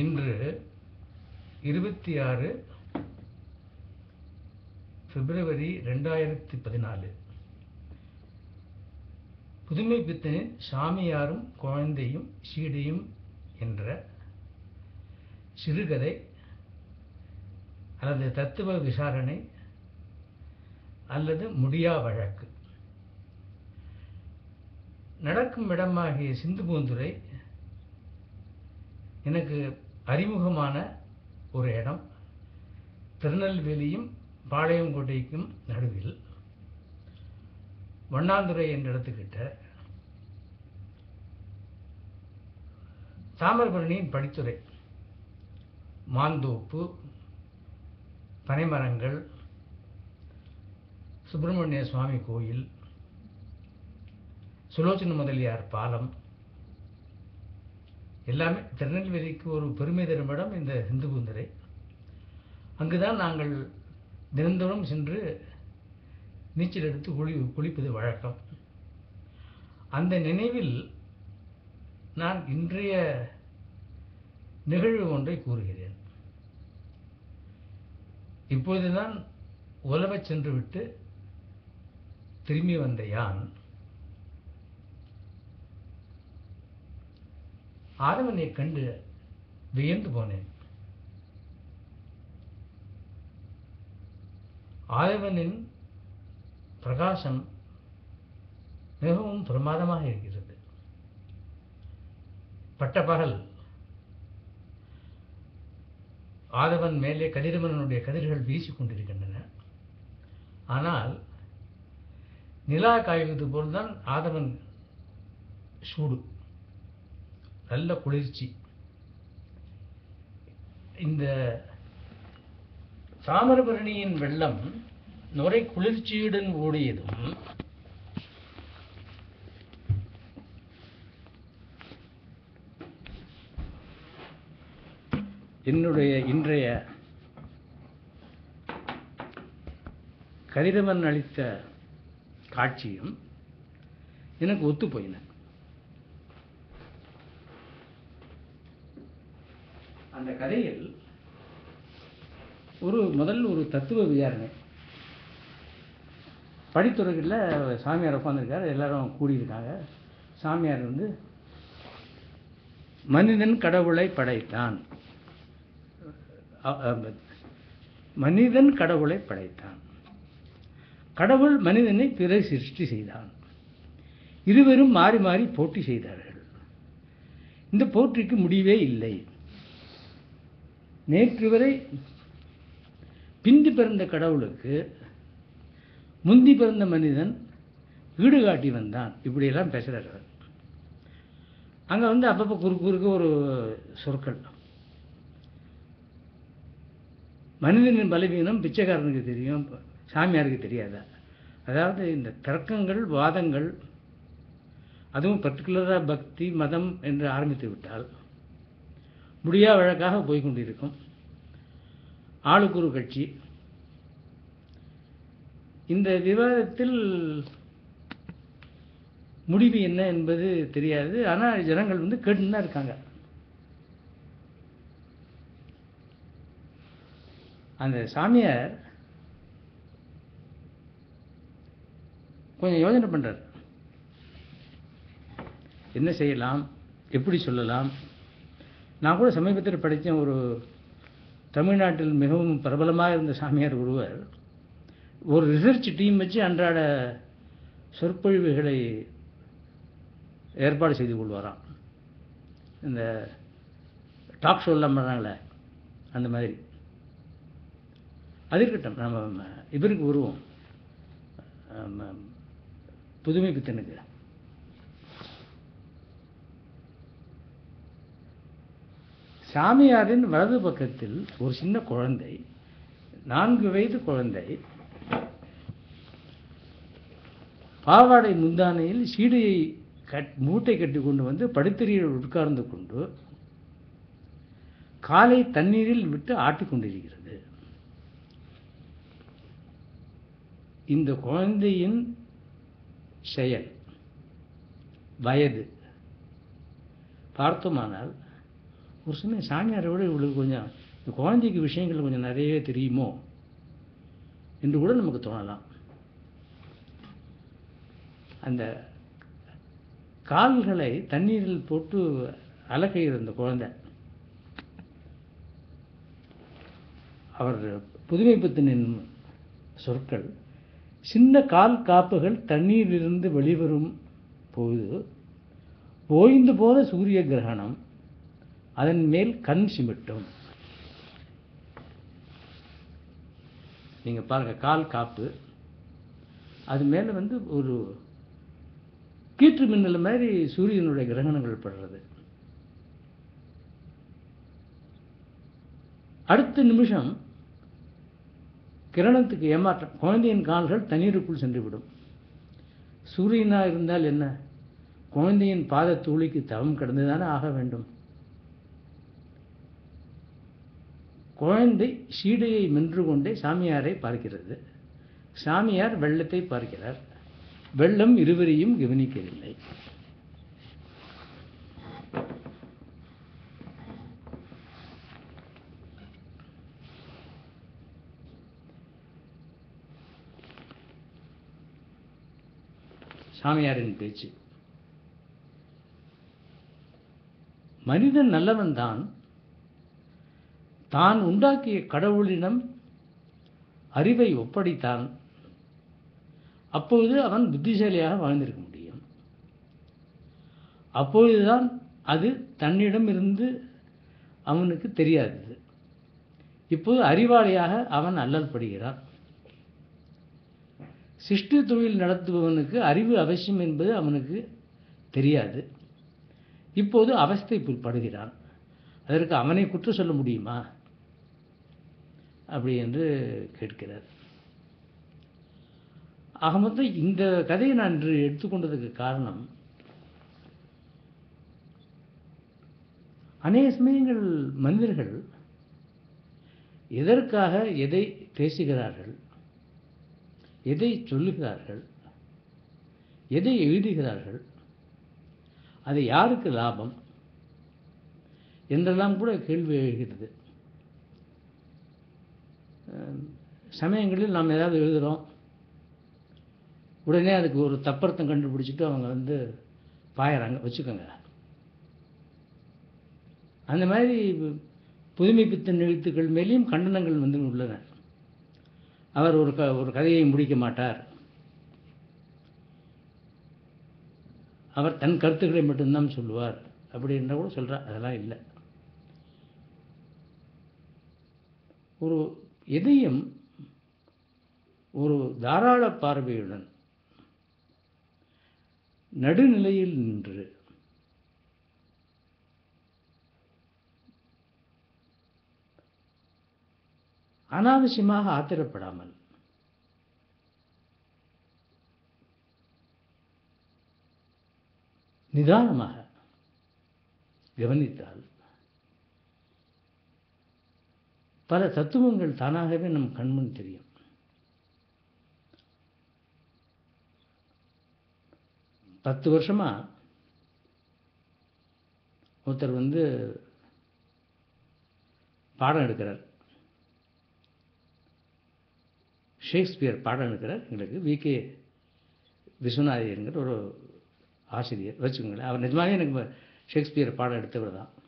இன்று இருபத்தி ஆறு பிப்ரவரி ரெண்டாயிரத்தி பதினாலு. புதுமை பித்தனின் சாமியாரும் குழந்தையும் சீடையும் என்ற சிறுகதை அல்லது தத்துவ விசாரணை அல்லது முடியா வழக்கு. நடக்கும் இடமாகிய சிந்து பூந்துரை எனக்கு அறிமுகமான ஒரு இடம் திருநெல்வேலியும் பாளையங்கோட்டைக்கும் நடுவில். வண்ணாந்துறை என்ற இடத்துக்கிட்ட தாமிரபரணியின் படித்துறை மாந்தோப்பு பனைமரங்கள் சுப்பிரமணிய சுவாமி கோயில் சுலோச்சன முதலியார் பாலம் எல்லாமே திருநெல்வேலிக்கு ஒரு பெருமை தரும் இடம் இந்த இந்து குந்தரை அங்குதான் நாங்கள் தினந்தோறும் சென்று நீச்சல் எடுத்து குளி குளிப்பது வழக்கம். அந்த நினைவில் நான் இன்றைய நிகழ்வு ஒன்றை கூறுகிறேன். இப்போதுதான் உலவச் சென்றுவிட்டு திரும்பி வந்த யான் ஆதவனை கண்டு வியந்து போனேன். ஆதவனின் பிரகாசம் மிகவும் பிரமாதமாக இருக்கிறது. பட்டப்பகல் ஆதவன் மேலே கதிரவனுடைய கதிர்கள் வீசிக் கொண்டிருக்கின்றன. ஆனால் நிலா காய்வது போல்தான் ஆதவன் சூடு. நல்ல குளிர்ச்சி. இந்த தாமிரபரணியின் வெள்ளம் நுரை குளிர்ச்சியுடன் ஓடியதும் என்னுடைய இன்றைய கதிரவன் அளித்த காட்சியும் எனக்கு ஒத்து போயின. அந்த கதையில் ஒரு முதல் ஒரு தத்துவ விசாரணை. படித்துறைகளில் சாமியார் உட்காந்துருக்காரு எல்லாரும் கூடியிருக்காங்க. சாமியார் வந்து மனிதன் கடவுளை படைத்தான். மனிதன் கடவுளை படைத்தான். கடவுள் மனிதனை பிற சிருஷ்டி செய்தான். இருவரும் மாறி மாறி போட்டி செய்தார்கள். இந்த போட்டிக்கு முடிவே இல்லை. நேற்று வரை பிந்தி பிறந்த கடவுளுக்கு முந்தி பிறந்த மனிதன் வீடு காட்டி வந்தான். இப்படியெல்லாம் பேசுகிறார் அவர். அங்கே வந்து அப்பப்போ குறுக்கு குறுக்கு ஒரு சொற்கள். மனிதனின் பலவீனம் பிச்சைக்காரனுக்கு தெரியும் சாமியாருக்கு தெரியாதா? அதாவது இந்த தர்க்கங்கள் வாதங்கள் அதுவும் பர்டிகுலராக பக்தி மதம் என்று ஆரம்பித்து விட்டால் முடியா வழக்காக போய்கொண்டிருக்கும். ஆளுக்குரு கட்சி. இந்த விவாதத்தில் முடிவு என்ன என்பது தெரியாது. ஆனால் ஜனங்கள் வந்து கேட்டுன்னு தான் இருக்காங்க. அந்த சாமியார் கொஞ்சம் யோசனை பண்ணுறார் என்ன செய்யலாம்? எப்படி சொல்லலாம்? நான் கூட சமீபத்தில் படித்த ஒரு தமிழ்நாட்டில் மிகவும் பிரபலமாக இருந்த சாமியார் ஒருவர் ஒரு ரிசர்ச் டீம் வச்சு அன்றாட சொற்பொழிவுகளை ஏற்பாடு செய்து கொள்வாராம். இந்த டாக் ஷோலாம் பண்ணுறாங்களே அந்த மாதிரி. அது இருக்கட்டும் நம்ம இவருக்கு வருவோம் புதுமை பித்தனுக்கு சாமியாரின் வலது பக்கத்தில் ஒரு சின்ன குழந்தை நான்கு வயது குழந்தை. பாவாடை முந்தானையில் சீடையை கட் மூட்டை கட்டி கொண்டு வந்து படுத்தறியில் உட்கார்ந்து கொண்டு காலை தண்ணீரில் விட்டு ஆட்டிக்கொண்டிருக்கிறது இந்த குழந்தையின் செயல் வயது. பார்த்தோமானால் ஒரு சமயம் சாமியாரை விட இவளுக்கு கொஞ்சம் இந்த குழந்தைக்கு விஷயங்கள் கொஞ்சம் நிறைய தெரியுமோ? என்று கூட நமக்கு தோணலாம். அந்த கால்களை தண்ணீரில் போட்டு அலக்கைகிற அந்த குழந்தை அவர் புதுமைப்பித்தனின் சொற்கள் சின்ன கால் காப்புகள் தண்ணீரிலிருந்து வெளிவரும் போது ஓய்ந்து போன சூரிய கிரகணம் அதன் மேல் கண் சிமிட்டும். நீங்கள் பாருங்க கால் காப்பு. அது மேலே வந்து ஒரு கீற்று மின்னல் மாதிரி சூரியனுடைய கிரகணங்கள் படுறது. அடுத்த நிமிஷம் கிரணத்துக்கு ஏமாற்றம். குழந்தையின் கால்கள் தண்ணீருக்குள் சென்றுவிடும். சூரியனாக இருந்தால் என்ன? குழந்தையின் பாத தூளிக்கு தவம் கடந்துதானே ஆக வேண்டும். குழந்தை சீடையை மென்று கொண்டே சாமியாரை பார்க்கிறது. சாமியார் வெள்ளத்தை பார்க்கிறார். வெள்ளம் இருவரையும் கவனிக்கவில்லை. சாமியாரின் பேச்சு. மனிதன் நல்லவன் தான் தான் உண்டாக்கிய கடவுளிடம் அறிவை ஒப்படைத்தான். அப்பொழுது அவன் புத்திசாலியாக வாழ்ந்திருக்க முடியும். அப்பொழுதுதான் அது தன்னிடம் இருந்து அவனுக்கு தெரியாதது. இப்போது அறிவாளியாக அவன் அல்லல் படுகிறான் சிஷ்டி தொழில் நடத்துபவனுக்கு அறிவு அவசியம் என்பது அவனுக்கு தெரியாது. இப்போது அவஸ்தை படுகிறான் அதற்கு அவனை குற்றம் சொல்ல முடியுமா? அப்படி என்று கேட்கிறார். ஆக மொத்தம் இந்த கதையை நான் இன்று எடுத்துக்கொண்டதுக்கு காரணம் அநேக சமயங்கள் மனிதர்கள் எதற்காக எதை பேசுகிறார்கள் எதை சொல்லுகிறார்கள் எதை எழுதுகிறார்கள் அது யாருக்கு லாபம் என்றெல்லாம் கூட கேள்வி எழுகிறது. சமயங்களில் நாம் ஏதாவது எழுதுகிறோம் உடனே அதுக்கு ஒரு தப்பர்த்தம் கண்டுபிடிச்சிட்டு அவங்க வந்து பாயறாங்க வச்சுக்கோங்க. அந்த மாதிரி புதுமை பித்தன் எழுத்துக்கள் மேலேயும் கண்டனங்கள் வந்து உள்ளன. அவர் ஒரு க ஒரு கதையை முடிக்க மாட்டார். அவர் தன் கருத்துக்களை மட்டும்தான் சொல்லுவார். அப்படின்ற கூட சொல்கிறார் அதெல்லாம் இல்லை. ஒரு இதையும் ஒரு தாராள பார்வையுடன் நடுநிலையில் நின்று அனாவசியமாக ஆத்திரப்படாமல் நிதானமாக கவனித்தால் பல தத்துவங்கள் தானாகவே நம் கண்முன் தெரியும். பத்து வருஷமா ஒருத்தர் வந்து பாடம் எடுக்கிறார். ஷேக்ஸ்பியர் பாடம் எடுக்கிறார். எங்களுக்கு வி. கே. விஸ்வநாதயருங்கிற ஒரு ஆசிரியர். வச்சுக்கோங்களேன். அவர் நிஜமாகவே எனக்கு ஷேக்ஸ்பியர் பாடம் எடுத்தவர் தான்.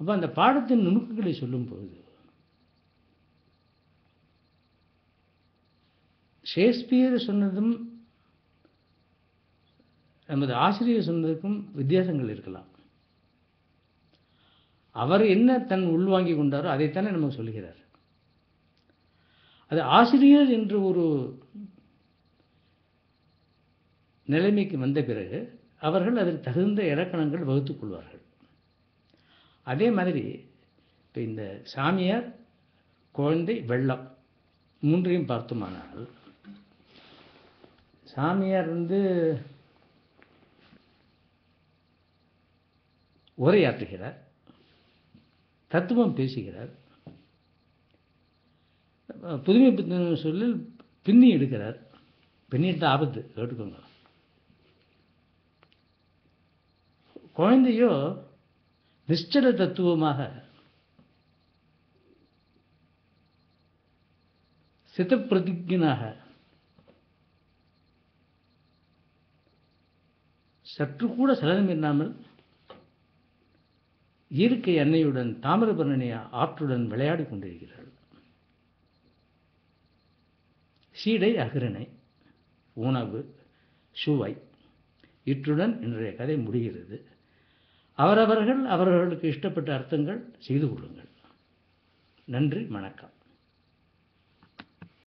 அப்போ அந்த பாடத்தின் நுணுக்கங்களை சொல்லும்போது ஷேக்ஸ்பியர் சொன்னதும் நமது ஆசிரியர் சொன்னதுக்கும் வித்தியாசங்கள் இருக்கலாம். அவர் என்ன தன் உள்வாங்கி கொண்டாரோ அதைத்தானே நமக்கு சொல்லுகிறார். அது ஆசிரியர் என்று ஒரு நிலைமைக்கு வந்த பிறகு அவர்கள் அதற்கு தகுந்த இலக்கணங்கள் வகுத்துக் கொள்வார்கள். அதே மாதிரி இப்போ இந்த சாமியார் குழந்தை வெள்ளம் மூன்றையும் பார்த்தோமானால் சாமியார் வந்து உரையாற்றுகிறார் தத்துவம் பேசுகிறார் புதுமை புத்தகம் சொல்லி பின்னி எடுக்கிறார். பின்னி எடுத்த ஆபத்து கேட்டுக்கோங்க. குழந்தையோ நிச்சல தத்துவமாக சித்தப்பிரதிஜனாக சற்று கூட சலனம் இல்லாமல் இயற்கை அன்னையுடன் தாமிரபரணி ஆற்றுடன் விளையாடி கொண்டிருக்கிறார்கள் சீடை அகிரணை உணவு சுவை இற்றுடன் இன்றைய கதை முடிகிறது. அவரவர்கள் அவர்களுக்கு இஷ்டப்பட்ட அர்த்தங்கள் செய்து கொள்ளுங்கள். நன்றி வணக்கம்.